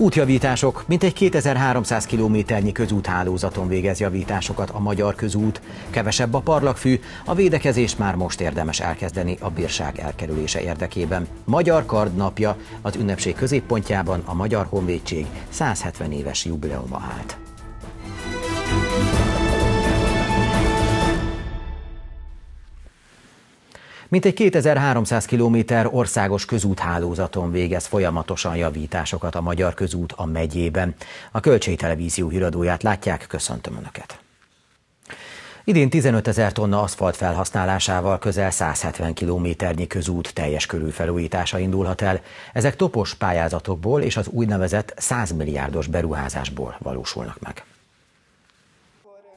Útjavítások. Mintegy 2300 kilométernyi közúthálózaton végez javításokat a Magyar Közút. Kevesebb a parlagfű, a védekezést már most érdemes elkezdeni a bírság elkerülése érdekében. Magyar Kard napja az ünnepség középpontjában a Magyar Honvédség 170 éves jubileuma állt. Mintegy 2300 kilométer országos közúthálózaton végez folyamatosan javításokat a Magyar Közút a megyében. A Kölcsei Televízió híradóját látják, köszöntöm Önöket. Idén 15 ezer tonna aszfalt felhasználásával közel 170 kilométernyi közút teljes körű felújítása indulhat el. Ezek topos pályázatokból és az úgynevezett 100 milliárdos beruházásból valósulnak meg.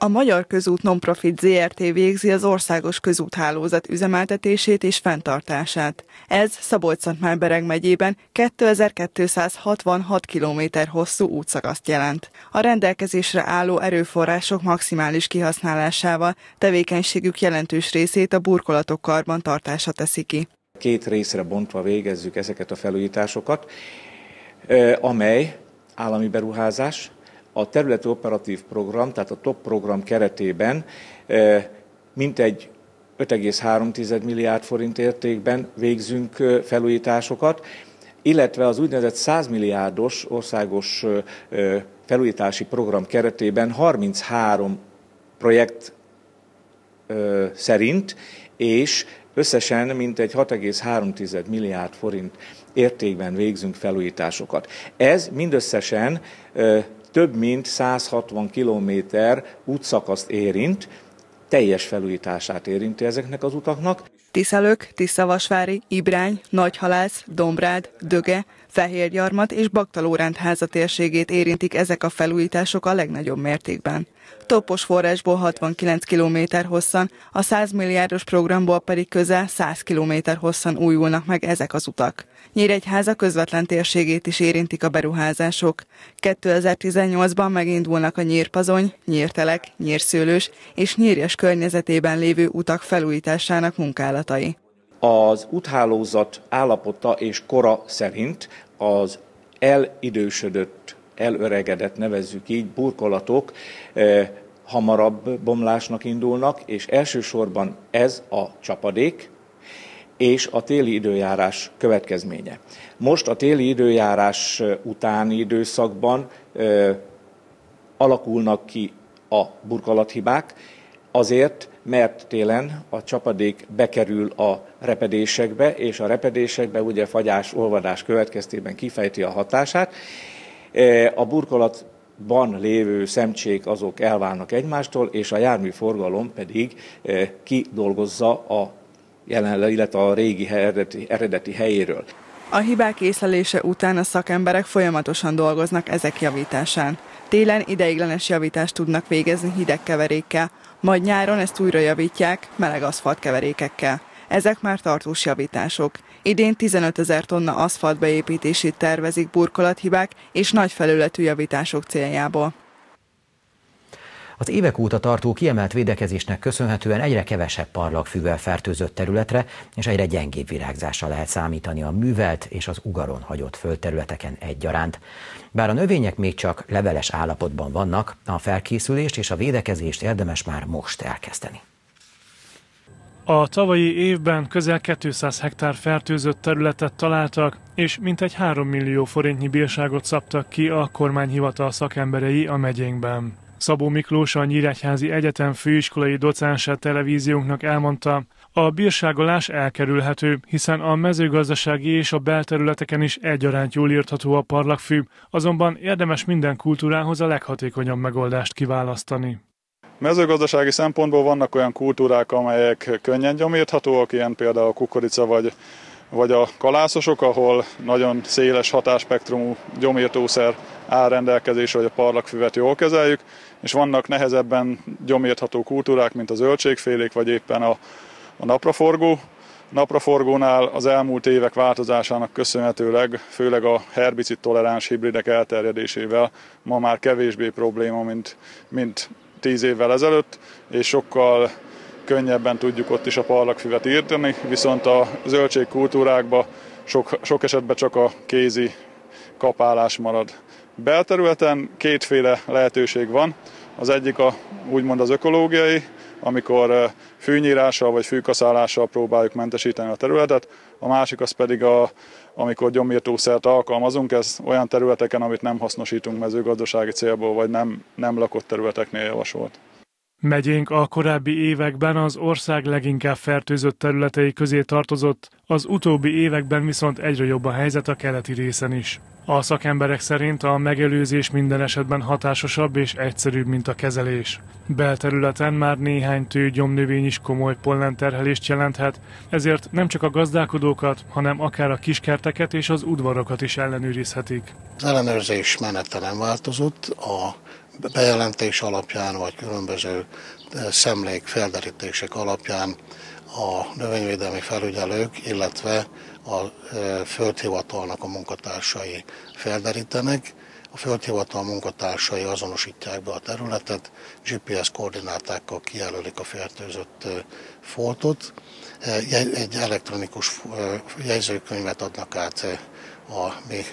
A Magyar Közút Nonprofit ZRT végzi az országos közúthálózat üzemeltetését és fenntartását. Ez Szabolcs-Szentmár-Bereg megyében 2266 km hosszú útszakaszt jelent. A rendelkezésre álló erőforrások maximális kihasználásával tevékenységük jelentős részét a burkolatok karban tartása teszi ki. Két részre bontva végezzük ezeket a felújításokat, amely állami beruházás, a területi operatív program, tehát a TOP program keretében eh, mintegy 5,3 milliárd forint értékben végzünk eh, felújításokat, illetve az úgynevezett 100 milliárdos országos eh, felújítási program keretében 33 projekt szerint, és összesen mintegy 6,3 milliárd forint értékben végzünk felújításokat. Ez mindösszesen több mint 160 kilométer útszakaszt érint, teljes felújítását érinti ezeknek az utaknak. Tiszalök, Tiszavasvári, Ibrány, Nagyhalász, Dombrád, Döge, Fehérgyarmat és Baktalóránt térségét érintik ezek a felújítások a legnagyobb mértékben. Topos forrásból 69 km hosszan, a 100 milliárdos programból pedig közel 100 km hosszan újulnak meg ezek az utak. Nyíregyháza közvetlen térségét is érintik a beruházások. 2018-ban megindulnak a Nyírpazony, Nyírtelek, Nyírszőlős és Nyírjas környezetében lévő utak felújításának munkálatai. Az úthálózat állapota és kora szerint az elidősödött, elöregedett, nevezzük így, burkolatok eh, hamarabb bomlásnak indulnak, és elsősorban ez a csapadék, és a téli időjárás következménye. Most a téli időjárás utáni időszakban ö, alakulnak ki a burkolathibák, azért, mert télen a csapadék bekerül a repedésekbe, és a repedésekbe ugye fagyás, olvadás következtében kifejti a hatását. A burkolatban lévő szemcsék azok elválnak egymástól, és a járműforgalom pedig kidolgozza a jelenleg, illetve a régi eredeti, eredeti helyéről. A hibák észlelése után a szakemberek folyamatosan dolgoznak ezek javításán. Télen ideiglenes javítást tudnak végezni hideg keverékkel, majd nyáron ezt újra javítják meleg aszfaltkeverékekkel. Ezek már tartós javítások. Idén 15 ezer tonna aszfalt beépítését tervezik burkolathibák és nagy felületű javítások céljából. Az évek óta tartó kiemelt védekezésnek köszönhetően egyre kevesebb parlagfűvel fertőzött területre és egyre gyengébb virágzásra lehet számítani a művelt és az ugaron hagyott földterületeken egyaránt. Bár a növények még csak leveles állapotban vannak, a felkészülést és a védekezést érdemes már most elkezdeni. A tavalyi évben közel 200 hektár fertőzött területet találtak, és mintegy 3 millió forintnyi bírságot szabtak ki a kormányhivatal szakemberei a megyénkben. Szabó Miklós, a Nyíregyházi Egyetem főiskolai docense televíziónknak elmondta, a bírságolás elkerülhető, hiszen a mezőgazdasági és a belterületeken is egyaránt jól írtható a parlagfű, azonban érdemes minden kultúrához a leghatékonyabb megoldást kiválasztani. Mezőgazdasági szempontból vannak olyan kultúrák, amelyek könnyen gyomírthatóak, ilyen például a kukorica vagy, vagy a kalászosok, ahol nagyon széles hatáspektrumú gyomírtószer áll rendelkezésre, hogy a parlagfüvet jól kezeljük és vannak nehezebben gyomírtható kultúrák, mint a zöldségfélék, vagy éppen a, a napraforgó. Napraforgónál az elmúlt évek változásának köszönhetőleg, főleg a herbicid toleráns hibridek elterjedésével ma már kevésbé probléma, mint, mint tíz évvel ezelőtt, és sokkal könnyebben tudjuk ott is a parlagfüvet írtani, viszont a zöldségkultúrákban sok, sok esetben csak a kézi kapálás marad Belterületen kétféle lehetőség van. Az egyik a, úgymond az ökológiai, amikor fűnyírással vagy fűkaszálással próbáljuk mentesíteni a területet, a másik az pedig a, amikor gyomírtószert alkalmazunk, ez olyan területeken, amit nem hasznosítunk mezőgazdasági célból, vagy nem, nem lakott területeknél javasolt. Megyénk a korábbi években az ország leginkább fertőzött területei közé tartozott, az utóbbi években viszont egyre jobb a helyzet a keleti részen is. A szakemberek szerint a megelőzés minden esetben hatásosabb és egyszerűbb, mint a kezelés. Belterületen már néhány tőgyomnövény is komoly pollenterhelést jelenthet, ezért nem csak a gazdálkodókat, hanem akár a kiskerteket és az udvarokat is ellenőrizhetik. Az ellenőrzés menete nem változott, a bejelentés alapján, vagy különböző eh, szemlék, felderítések alapján a növényvédelmi felügyelők, illetve a eh, földhivatalnak a munkatársai felderítenek. A földhivatal munkatársai azonosítják be a területet, GPS koordinátákkal kijelölik a fertőzött eh, foltot, egy elektronikus jegyzőkönyvet adnak át a mi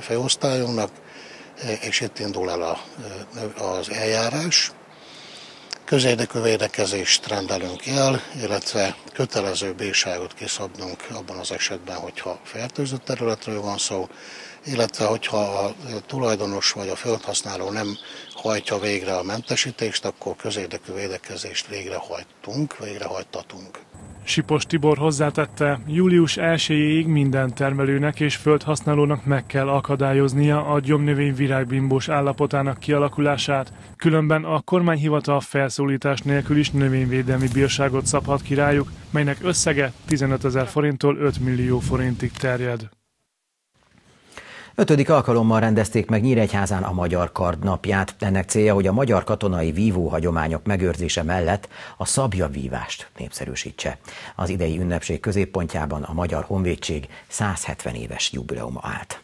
főosztályunknak, és itt indul el a, az eljárás. Közérdekű védekezést rendelünk el, illetve kötelező bírságot kiszabnunk abban az esetben, hogyha fertőzött területről van szó, illetve hogyha a tulajdonos vagy a földhasználó nem hajtja végre a mentesítést, akkor közérdekű védekezést végrehajtunk, végrehajtatunk. Sipos Tibor hozzátette, július 1-ig minden termelőnek és földhasználónak meg kell akadályoznia a gyomnövény virágbimbós állapotának kialakulását, különben a kormányhivatal felszólítás nélkül is növényvédelmi bírságot szabhat ki rájuk, melynek összege 15 ezer forinttól 5 millió forintig terjed. Ötödik alkalommal rendezték meg Nyíregyházán a Magyar Kard napját. Ennek célja, hogy a magyar katonai vívó hagyományok megőrzése mellett a szabjavívást népszerűsítse. Az idei ünnepség középpontjában a Magyar Honvédség 170 éves jubileuma állt.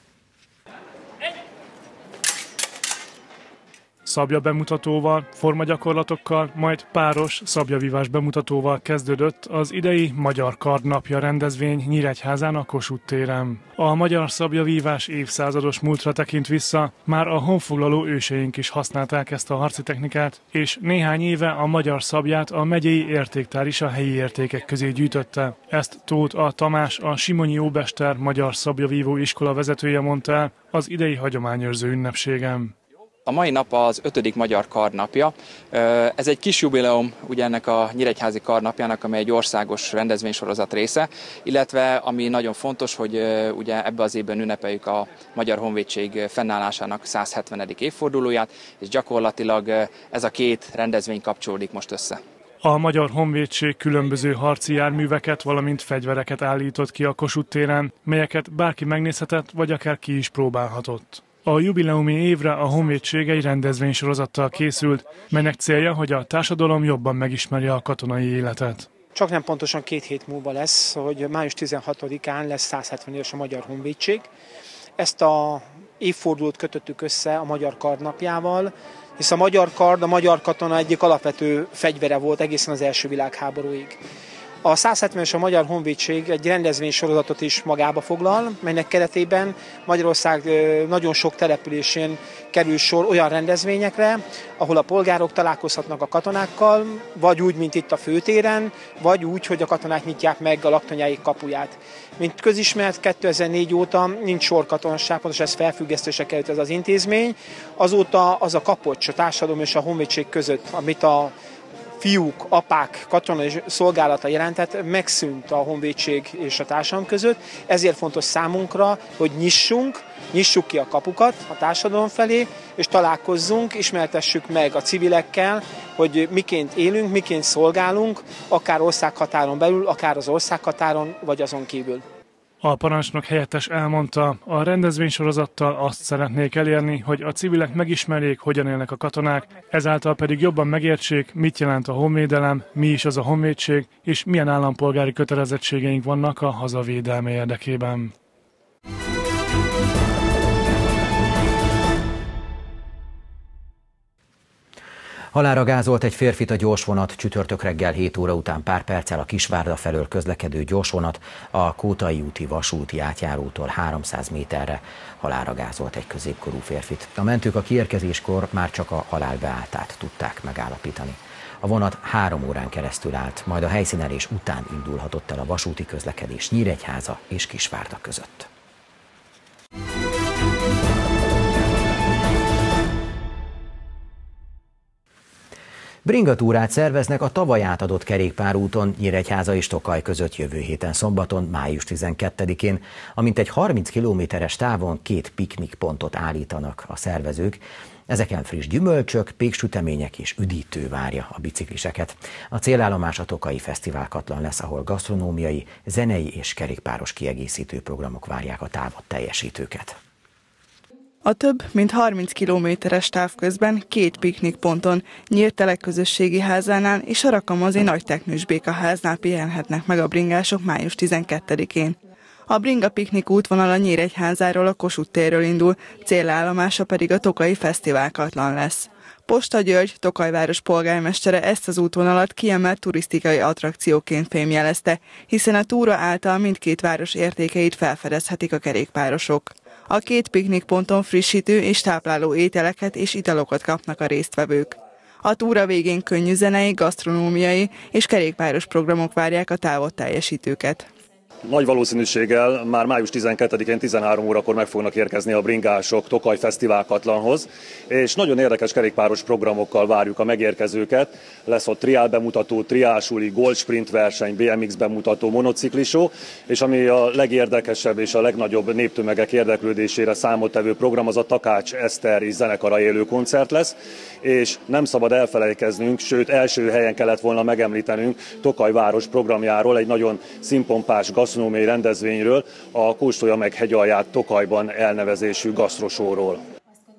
Szabja bemutatóval, formagyakorlatokkal, majd páros szabjavívás bemutatóval kezdődött az idei Magyar Kard napja rendezvény Nyíregyházán a Kossuth téren. A magyar szabjavívás évszázados múltra tekint vissza, már a honfoglaló őseink is használták ezt a harci technikát, és néhány éve a magyar szabját a megyei értéktár is a helyi értékek közé gyűjtötte. Ezt Tóth a Tamás, a Simonyi Óbester Magyar Szabjavívó Iskola vezetője mondta el az idei hagyományőrző ünnepségem. A mai nap az ötödik Magyar Karnapja. Ez egy kis jubileum ugye ennek a Nyíregyházi Karnapjának, amely egy országos rendezvénysorozat része, illetve ami nagyon fontos, hogy ugye ebbe az évben ünnepeljük a Magyar Honvédség fennállásának 170. évfordulóját, és gyakorlatilag ez a két rendezvény kapcsolódik most össze. A Magyar Honvédség különböző harci járműveket, valamint fegyvereket állított ki a Kossuth téren, melyeket bárki megnézhetett, vagy akár ki is próbálhatott. A jubileumi évre a Honvédség egy rendezvénysorozattal készült, melynek célja, hogy a társadalom jobban megismerje a katonai életet. Csak nem pontosan két hét múlva lesz, hogy május 16-án lesz 170 éves a Magyar Honvédség. Ezt a évfordulót kötöttük össze a Magyar Kardnapjával, hisz a Magyar Kard a magyar katona egyik alapvető fegyvere volt egészen az első világháborúig. A 170-es a Magyar Honvédség egy rendezvénysorozatot is magába foglal, melynek keretében Magyarország nagyon sok településén kerül sor olyan rendezvényekre, ahol a polgárok találkozhatnak a katonákkal, vagy úgy, mint itt a főtéren, vagy úgy, hogy a katonák nyitják meg a laktanyáik kapuját. Mint közismert, 2004 óta nincs sor katonasság, pontosan ez felfüggesztése került ez az intézmény. Azóta az a kapocs a társadalom és a honvédség között, amit a fiúk, apák katonai szolgálata jelentett, megszűnt a honvédség és a társadalom között. Ezért fontos számunkra, hogy nyissunk, nyissuk ki a kapukat a társadalom felé, és találkozzunk, ismertessük meg a civilekkel, hogy miként élünk, miként szolgálunk, akár országhatáron belül, akár az országhatáron, vagy azon kívül. A parancsnok helyettes elmondta, a rendezvénysorozattal azt szeretnék elérni, hogy a civilek megismerjék, hogyan élnek a katonák, ezáltal pedig jobban megértsék, mit jelent a honvédelem, mi is az a honvédség, és milyen állampolgári kötelezettségeink vannak a hazavédelme érdekében. Halára gázolt egy férfit a gyorsvonat csütörtök reggel 7 óra után pár perccel a Kisvárda felől közlekedő gyorsvonat a Kótai úti vasúti átjárótól 300 méterre halára gázolt egy középkorú férfit. A mentők a kiérkezéskor már csak a halálbeáltát tudták megállapítani. A vonat három órán keresztül állt, majd a helyszínelés után indulhatott el a vasúti közlekedés Nyíregyháza és Kisvárda között. Bringatúrát szerveznek a tavaly átadott kerékpárúton Nyíregyháza és Tokaj között jövő héten szombaton, május 12-én, amint egy 30 kilométeres távon két piknikpontot állítanak a szervezők. Ezeken friss gyümölcsök, péksütemények és üdítő várja a bicikliseket. A célállomás a Tokai Fesztivál katlan lesz, ahol gasztronómiai, zenei és kerékpáros kiegészítő programok várják a távot teljesítőket. A több mint 30 kilométeres táv közben két piknikponton, Nyírtelek közösségi házánál és a Rakamazi Nagy Teknős Békaháznál pihenhetnek meg a bringások május 12-én. A bringa piknik útvonal a Nyíregyházáról a Kossuth térről indul, célállomása pedig a Tokai Fesztiválkatlan lesz. Posta György, Tokajváros polgármestere ezt az útvonalat kiemelt turisztikai attrakcióként fémjelezte, hiszen a túra által mindkét város értékeit felfedezhetik a kerékpárosok. A két piknikponton frissítő és tápláló ételeket és italokat kapnak a résztvevők. A túra végén könnyű zenei, gasztronómiai és kerékpáros programok várják a távot teljesítőket. Nagy valószínűséggel már május 12-én 13 órakor meg fognak érkezni a bringások Tokaj Fesztivál Katlanhoz, és nagyon érdekes kerékpáros programokkal várjuk a megérkezőket. Lesz ott triál bemutató, triásuli, gold sprint verseny, BMX bemutató, monociklisó, és ami a legérdekesebb és a legnagyobb néptömegek érdeklődésére számottevő program, az a Takács Eszter zenekara élő koncert lesz, és nem szabad elfelejkeznünk, sőt első helyen kellett volna megemlítenünk Tokaj város programjáról egy nagyon színpompás gasztronómiai rendezvényről, a Kóstolja meg hegyalját Tokajban elnevezésű gasztrosóról.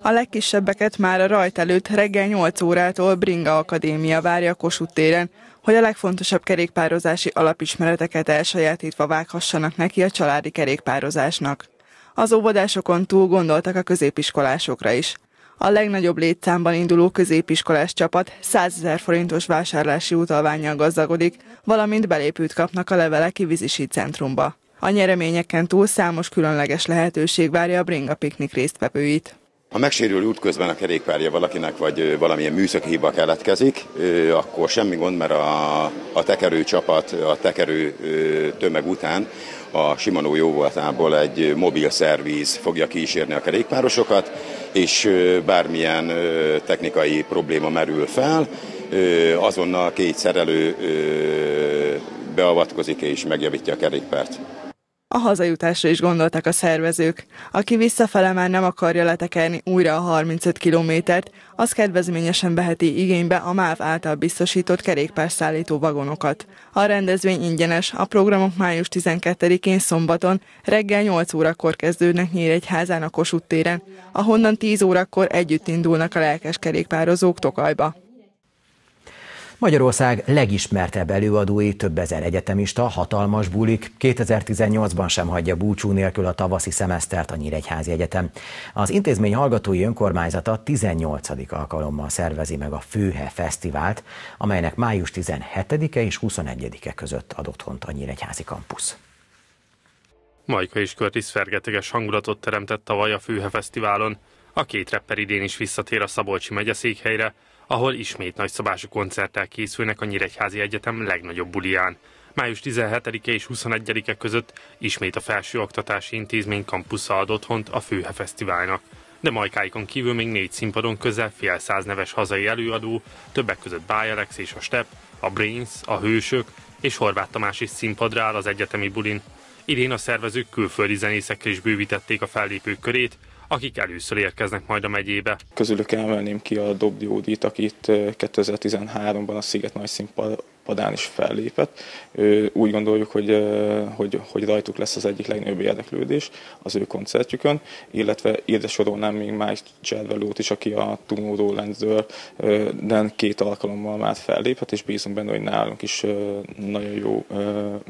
A legkisebbeket már a rajt előtt reggel 8 órától Bringa Akadémia várja Kossuth téren, hogy a legfontosabb kerékpározási alapismereteket elsajátítva vághassanak neki a családi kerékpározásnak. Az óvodásokon túl gondoltak a középiskolásokra is. A legnagyobb létszámban induló középiskolás csapat 100 ezer forintos vásárlási utalványjal gazdagodik, valamint belépőt kapnak a leveleki vízisi centrumba. A nyereményeken túl számos különleges lehetőség várja a Bringa Piknik résztvevőit. Ha megsérül útközben a kerékpárja valakinek, vagy valamilyen műszaki hiba keletkezik, akkor semmi gond, mert a, a tekerő csapat, a tekerő tömeg után a Simanó jóvoltából egy mobil szervíz fogja kísérni a kerékpárosokat, és bármilyen technikai probléma merül fel, azonnal két szerelő beavatkozik és megjavítja a kerékpárt. A hazajutásra is gondoltak a szervezők. Aki visszafele már nem akarja letekerni újra a 35 kilométert, az kedvezményesen veheti igénybe a MÁV által biztosított kerékpárszállító vagonokat. A rendezvény ingyenes, a programok május 12-én szombaton reggel 8 órakor kezdődnek Nyíregyházán a Kossuth téren, ahonnan 10 órakor együtt indulnak a lelkes kerékpározók Tokajba. Magyarország legismertebb előadói, több ezer egyetemista, hatalmas bulik, 2018-ban sem hagyja búcsú nélkül a tavaszi szemesztert a Nyíregyházi Egyetem. Az intézmény hallgatói önkormányzata 18. alkalommal szervezi meg a Főhe Fesztivált, amelynek május 17-e és 21-e között ad otthont a Nyíregyházi kampusz. Majka és Curtis fergeteges hangulatot teremtett tavaly a Főhe Fesztiválon. A két rapper idén is visszatér a Szabolcsi megyeszékhelyre, ahol ismét nagyszabású koncerttel készülnek a Nyíregyházi Egyetem legnagyobb bulián. Május 17-e és 21-e között ismét a Felsőoktatási Intézmény kampusza ad otthont a Főhe Fesztiválnak. De majkáikon kívül még négy színpadon közel fél száz neves hazai előadó, többek között Bájalex és a Step, a Brains, a Hősök és Horváth Tamás is színpadra áll az egyetemi bulin. Idén a szervezők külföldi zenészekkel is bővítették a fellépők körét, akik először érkeznek majd a megyébe. Közülük emelném ki a Dobdiódit, akit 2013-ban a Sziget nagy padán is fellépett. Úgy gondoljuk, hogy, hogy, hogy rajtuk lesz az egyik legnagyobb érdeklődés az ő koncertjükön, illetve ide sorolnám még Mike Cservelót is, aki a Tomorrowland-ről de két alkalommal már felléphet, és bízunk benne, hogy nálunk is nagyon jó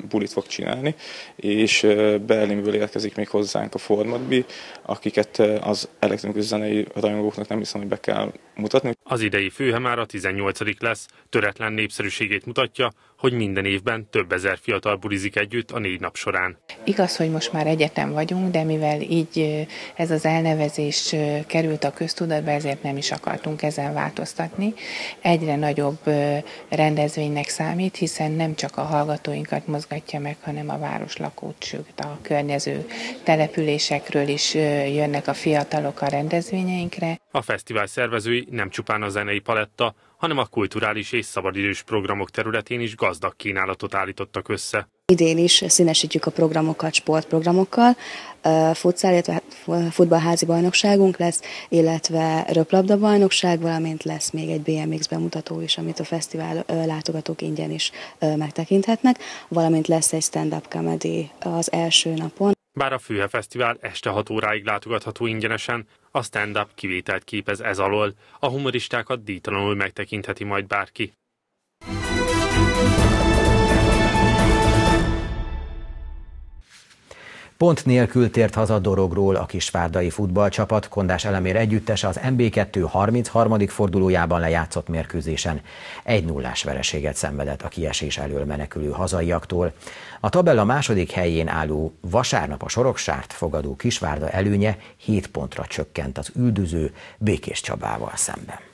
bulit fog csinálni, és Berlinből érkezik még hozzánk a Format akiket az elektronikus zenei rajongóknak nem hiszem, hogy be kell mutatni. Az idei főhe már a 18. lesz, töretlen népszerűségét mutatja, hogy minden évben több ezer fiatal bulizik együtt a négy nap során. Igaz, hogy most már egyetem vagyunk, de mivel így ez az elnevezés került a köztudatba, ezért nem is akartunk ezen változtatni. Egyre nagyobb rendezvénynek számít, hiszen nem csak a hallgatóinkat mozgatja meg, hanem a város lakót, sőt a környező településekről is jönnek a fiatalok a rendezvényeinkre. A fesztivál szervezői nem csupán a zenei paletta, hanem a kulturális és szabadidős programok területén is gazdag kínálatot állítottak össze. Idén is színesítjük a programokat sportprogramokkal, futsal, illetve futballházi bajnokságunk lesz, illetve röplabda bajnokság, valamint lesz még egy BMX bemutató is, amit a fesztivál látogatók ingyen is megtekinthetnek, valamint lesz egy stand-up comedy az első napon. Bár a Fűhe Fesztivál este 6 óráig látogatható ingyenesen, a stand-up kivételt képez ez alól, a humoristákat díjtalanul megtekintheti majd bárki. Pont nélkül tért haza Dorogról a kisvárdai futballcsapat, Kondás elemér együttese az MB2 33. fordulójában lejátszott mérkőzésen egy nullás vereséget szenvedett a kiesés elől menekülő hazaiaktól. A tabella második helyén álló vasárnap a Soroksárt fogadó Kisvárda előnye 7 pontra csökkent az üldöző Békés Csabával szemben.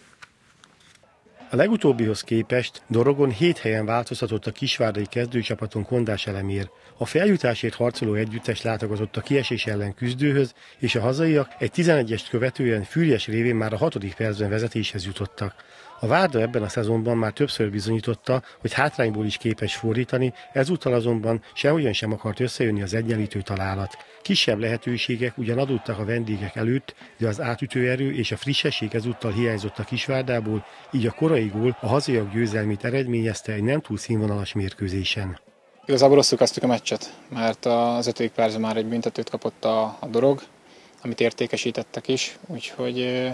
A legutóbbihoz képest Dorogon hét helyen változtatott a kisvárdai kezdőcsapaton Kondás elemér. A feljutásért harcoló együttes látogatott a kiesés ellen küzdőhöz, és a hazaiak egy 11-est követően Fűrjes révén már a hatodik percben vezetéshez jutottak. A Várda ebben a szezonban már többször bizonyította, hogy hátrányból is képes fordítani, ezúttal azonban sehogyan sem akart összejönni az egyenlítő találat. Kisebb lehetőségek ugyan adottak a vendégek előtt, de az átütő erő és a frissesség ezúttal hiányzott a Kisvárdából, így a korai gól a hazaiak győzelmét eredményezte egy nem túl színvonalas mérkőzésen. Igazából rosszul kezdtük a meccset, mert az ötödik percben már egy büntetőt kapott a, a dorog, amit értékesítettek is, úgyhogy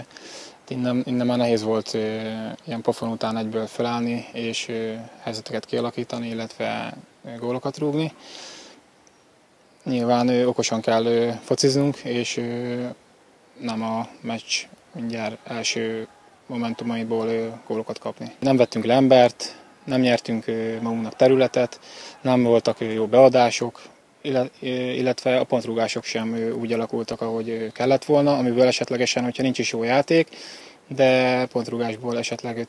innen, innen már nehéz volt ilyen pofon után egyből felállni, és helyzeteket kialakítani, illetve gólokat rúgni. Nyilván okosan kell fociznunk, és nem a meccs mindjárt első momentumaiból gólokat kapni. Nem vettünk le embert, nem nyertünk magunknak területet, nem voltak jó beadások, illetve a pontrugások sem úgy alakultak, ahogy kellett volna, amiből esetlegesen, hogyha nincs is jó játék, de pontrugásból esetleg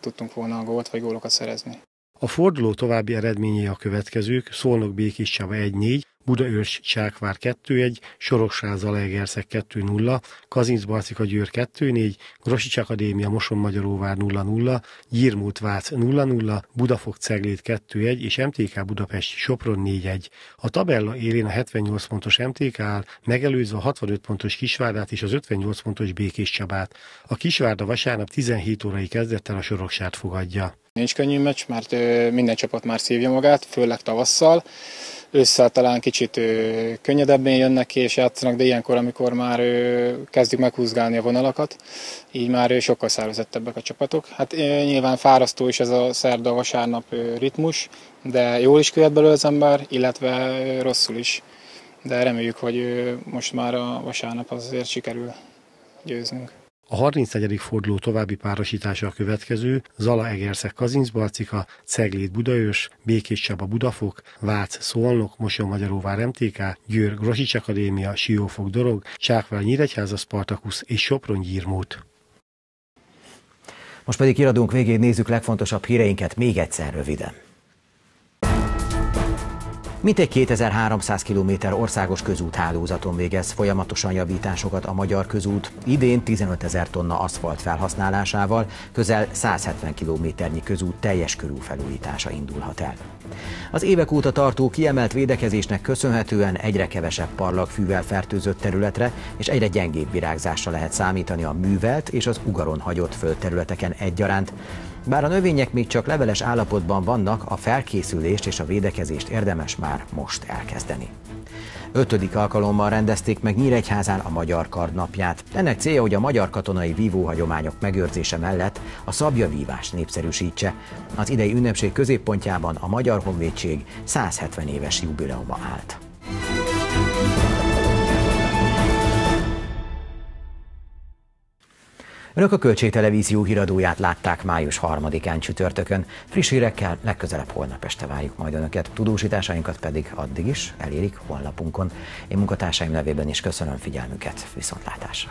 tudtunk volna a gólt vagy gólokat szerezni. A forduló további eredményei a következők, Szolnok Békés Csaba 1-4, Budaörs Csákvár 2-1, Soroksáz Zalaegerszeg 2-0, Kazinc Barcika Győr 2-4, Grosics Akadémia Moson Magyaróvár 0-0, Gyirmút Vác 0-0, Budafok Ceglét 2-1 és MTK Budapest Sopron 4-1. A tabella élén a 78 pontos MTK áll, megelőzve a 65 pontos Kisvárdát és az 58 pontos Békés Csabát. A Kisvárda vasárnap 17 órai kezdettel a Soroksát fogadja. Nincs könnyű meccs, mert minden csapat már szívja magát, főleg tavasszal. Ősszel talán kicsit könnyedebben jönnek ki és játszanak, de ilyenkor, amikor már kezdjük meghúzgálni a vonalakat, így már sokkal szárazettebbek a csapatok. Hát nyilván fárasztó is ez a szerda-vasárnap ritmus, de jól is követ belőle az ember, illetve rosszul is. De reméljük, hogy most már a vasárnap azért sikerül győznünk. A 31. forduló további párosítása a következő, Zala Egerszeg Kazincbarcika, Ceglét Budaörs, Békés Csaba Budafok, Vác Szolnok, Moson Magyaróvár MTK, Győr Grosics Akadémia, Siófok Dorog, Csákvár Nyíregyháza Spartakusz és Sopron Gyírmót. Most pedig iradunk végén nézzük legfontosabb híreinket még egyszer röviden. Mintegy 2300 km országos közúthálózaton végez folyamatosan javításokat a magyar közút. Idén 15 ezer tonna aszfalt felhasználásával közel 170 kilométernyi közút teljes körű felújítása indulhat el. Az évek óta tartó kiemelt védekezésnek köszönhetően egyre kevesebb parlagfűvel fertőzött területre és egyre gyengébb virágzásra lehet számítani a művelt és az ugaron hagyott földterületeken egyaránt. Bár a növények még csak leveles állapotban vannak, a felkészülést és a védekezést érdemes már most elkezdeni. Ötödik alkalommal rendezték meg Nyíregyházán a Magyar Kard napját. Ennek célja, hogy a magyar katonai vívóhagyományok megőrzése mellett a szabjavívást népszerűsítse. Az idei ünnepség középpontjában a Magyar Honvédség 170 éves jubileuma állt. Önök a Kölcsé Televízió híradóját látták május 3-án csütörtökön. Friss hírekkel legközelebb holnap este várjuk majd Önöket. Tudósításainkat pedig addig is elérik honlapunkon. Én munkatársaim nevében is köszönöm figyelmüket. Viszontlátásra!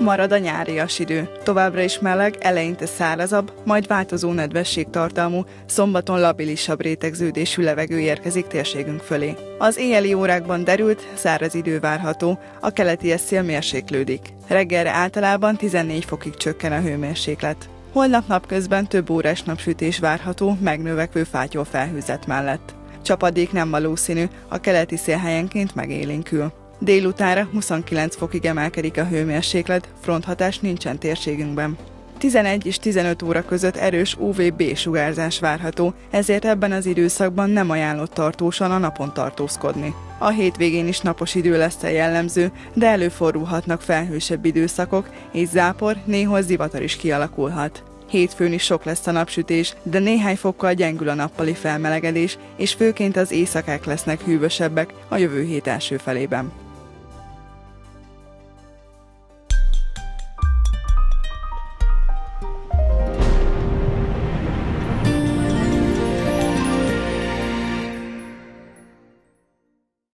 Marad a nyárias idő. Továbbra is meleg, eleinte szárazabb, majd változó nedvesség tartalmú, szombaton labilisabb rétegződésű levegő érkezik térségünk fölé. Az éjjeli órákban derült, száraz idő várható, a keleti szél mérséklődik. Reggelre általában 14 fokig csökken a hőmérséklet. Holnap napközben több órás napsütés várható, megnövekvő fátyol felhőzet mellett. Csapadék nem valószínű, a keleti szél helyenként megélénkül. Délutára 29 fokig emelkedik a hőmérséklet, fronthatás nincsen térségünkben. 11 és 15 óra között erős UVB sugárzás várható, ezért ebben az időszakban nem ajánlott tartósan a napon tartózkodni. A hétvégén is napos idő lesz a jellemző, de előfordulhatnak felhősebb időszakok, és zápor, néhol zivatar is kialakulhat. Hétfőn is sok lesz a napsütés, de néhány fokkal gyengül a nappali felmelegedés, és főként az éjszakák lesznek hűvösebbek a jövő hét első felében.